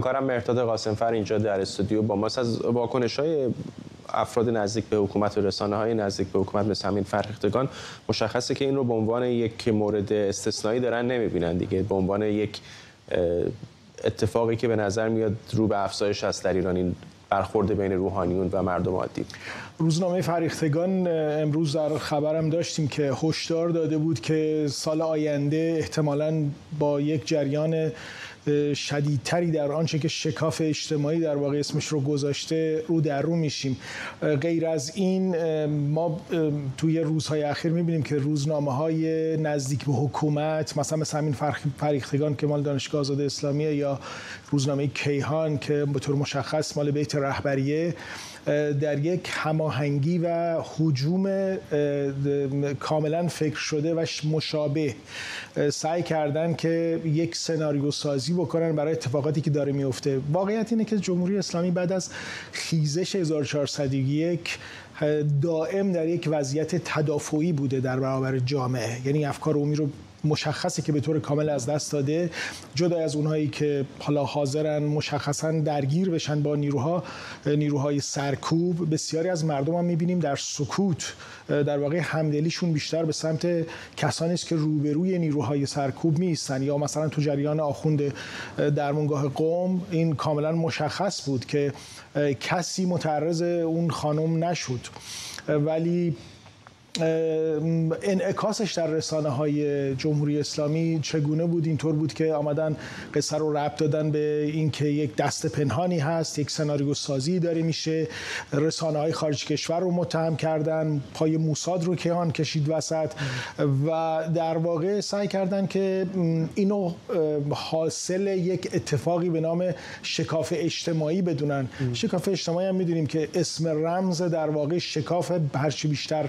کارم مرتاد قاسمفر اینجا در استودیو با ماست. از واکنش های افراد نزدیک به حکومت و رسانه های نزدیک به حکومت مثل همین فرهیختگان مشخصه که این رو به عنوان یک مورد استثنایی دارن نمی‌بینن دیگه. به عنوان یک اتفاقی که به نظر میاد رو به افزایش است در ایران. این برخورد بین روحانیون و مردم عادی. روزنامه فریختگان امروز در خبرم داشتیم که هشدار داده بود که سال آینده احتمالاً با یک جریان شدیدتری در آنچه که شکاف اجتماعی در واقع اسمش رو گذاشته رو در رو میشیم. غیر از این ما توی روزهای اخیر می‌بینیم که روزنامه های نزدیک به حکومت مثلا مثل همین فریختگان که مال دانشگاه آزاد اسلامیه یا روزنامه کیهان که به طور مشخص مال بیت رهبریه در یک هماهنگی و حجوم کاملا فکر شده و مشابه سعی کردن که یک سناریو سازی بکنن برای اتفاقاتی که داره میفته. واقعیت اینه که جمهوری اسلامی بعد از خیزش 1401 دائم در یک وضعیت تدافعی بوده در برابر جامعه. یعنی افکار عمومی رو مشخصه که به طور کامل از دست داده. جدا از اونهایی که حالا حاضرن مشخصا درگیر بشن با نیروها نیروهای سرکوب بسیاری از مردم هم می‌بینیم در سکوت در واقع همدلیشون بیشتر به سمت کسانی است که روبروی نیروهای سرکوب میستن یا مثلا تو جریان آخوند درمونگاه قوم این کاملا مشخص بود که کسی متعرض اون خانم نشد. ولی انعکاسش در رسانه های جمهوری اسلامی چگونه بود؟ اینطور بود که آمدن قصه رو ربط دادن به اینکه یک دست پنهانی هست یک سناریو سازی داره میشه. رسانه های خارج کشور رو متهم کردن پای موساد رو کهان کشید وسط و در واقع سعی کردن که اینو حاصل یک اتفاقی به نام شکاف اجتماعی بدونن. شکاف اجتماعی هم می‌دونیم که اسم رمز در واقع شکاف هرچی بیشتر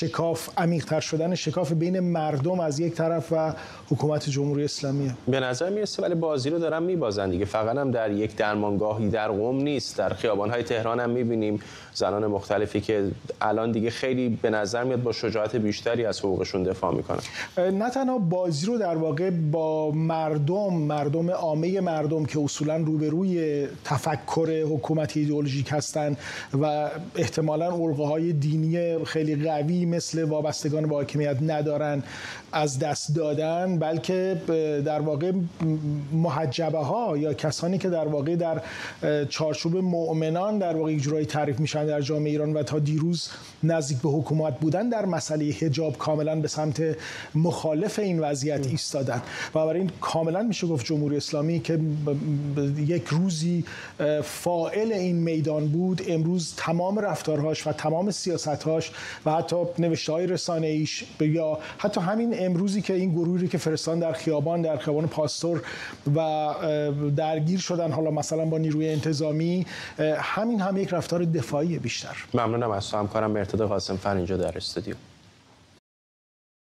شکاف عمیق‌تر شدن شکاف بین مردم از یک طرف و حکومت جمهوری اسلامی. به نظر می‌رسه ولی بازی رو دارن میبازن دیگه. فقط هم در یک درمانگاهی در قم نیست. در خیابان‌های تهران هم می‌بینیم زنان مختلفی که الان دیگه خیلی به نظر میاد با شجاعت بیشتری از حقوقشون دفاع می‌کنن. نه تنها بازی رو در واقع با مردم مردم عامه مردم که اصولا روبروی تفکر حکومت ایدئولوژیک هستن و احتمالا های دینی خیلی قوی مثل وابستگان با حاکمیت ندارن از دست دادن بلکه در واقع محجبه ها یا کسانی که در واقع در چارچوب مؤمنان در واقع اجرای تعریف میشن در جامعه ایران و تا دیروز نزدیک به حکومت بودن در مسئله حجاب کاملا به سمت مخالف این وضعیت ایستادن. و برای این کاملا میشه گفت جمهوری اسلامی که یک روزی فائل این میدان بود امروز تمام رفتارهاش و تمام سیاستهاش و حتی نوشته های رسانه ایش یا حتی همین امروزی که این گروهی که فرستان در خیابان در خیابان پاستور و درگیر شدن حالا مثلا با نیروی انتظامی همین هم یک رفتار دفاعی بیشتر. ممنونم از تو همکارم مرتضی قاسم فر اینجا در استودیو.